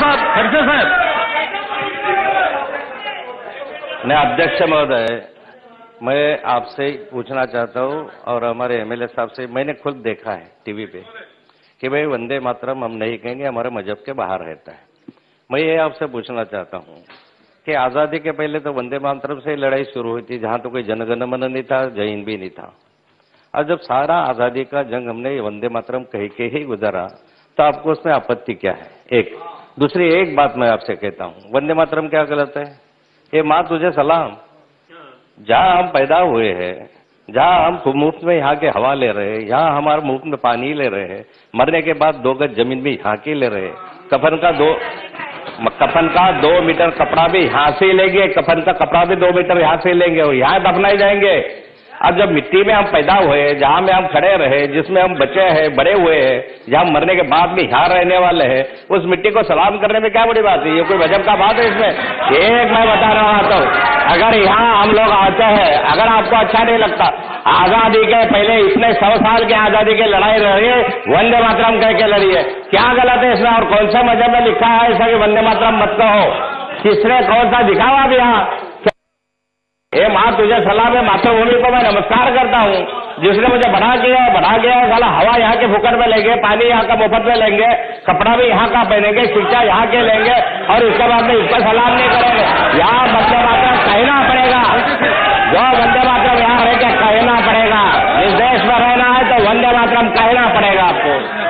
साहब खडसे साहेब। मैं अध्यक्ष महोदय, मैं आपसे पूछना चाहता हूँ और हमारे एमएलए साहब से, मैंने खुद देखा है टीवी पे कि भाई वंदे मातरम हम नहीं कहेंगे, हमारे मज़हब के बाहर रहता है। मैं ये आपसे पूछना चाहता हूँ कि आज़ादी के पहले तो वंदे मातरम से लड़ाई शुरू हुई थी, जहाँ तो कोई जनगणमन नहीं था, जैन भी नहीं था। और जब सारा आज़ादी का जंग हमने वंदे मातरम कह के ही गुजारा तो आपको उसमें आपत्ति क्या है? एक। दूसरी एक बात मैं आपसे कहता हूँ। वंदे मातरम क्या गलत है? ये माँ, तुझे सलाम। जहाँ हम पैदा हुए हैं, जहाँ हम मुफ़्त में यहाँ के हवा ले रहे हैं, यहाँ हमारे मुफ़्त में पानी ले रहे हैं, मरने के बाद दो गज ज़मीन भी यहाँ की ले रहे हैं। कफन का दो कफन का दो मीटर कपड़ा भी यहाँ से लेंगे, कफन का कपड़ा भी दो मीटर यहाँ से लेंगे और यहाँ दफनाए जाएँगे। अब जब मिट्टी में हम पैदा हुए, जहाँ में हम खड़े रहे, जिसमें हम बचे हैं, बड़े हुए हैं, जहाँ मरने के बाद भी यहाँ रहने वाले हैं, उस मिट्टी को सलाम करने में क्या बड़ी बात है? ये कोई वजब का बात है इसमें? एक मैं बता रहा तो अगर यहाँ हम लोग आते हैं, अगर आपको अच्छा नहीं लगता, आज़ादी के पहले इतने सौ साल की आज़ादी की लड़ाई लड़ी वंदे मातरम कह के लड़ी है। क्या गलत है इसमें? और कौन सा मज़हब में लिखा है कि वंदे मातरम मत कहो? किसने कौन सा दिखावा भी यहाँ हे माँ, तुझे सलाम है मातृभूमि को मैं नमस्कार करता हूँ। जिसने मुझे बढ़ा दिया है बढ़ा गया है साला हवा यहाँ के फुकट में लेंगे, पानी यहाँ का मुफ़्त में लेंगे, कपड़ा भी यहाँ का पहनेंगे, शिक्षा यहाँ के लेंगे, और इसके बाद में इसका सलाम नहीं करेंगे। यहाँ वंदे माता कहना पड़ेगा। जो वंदे मातरम यहाँ रह के कहना पड़ेगा। इस देश में रहना है तो वंदे मातरम कहना पड़ेगा आपको।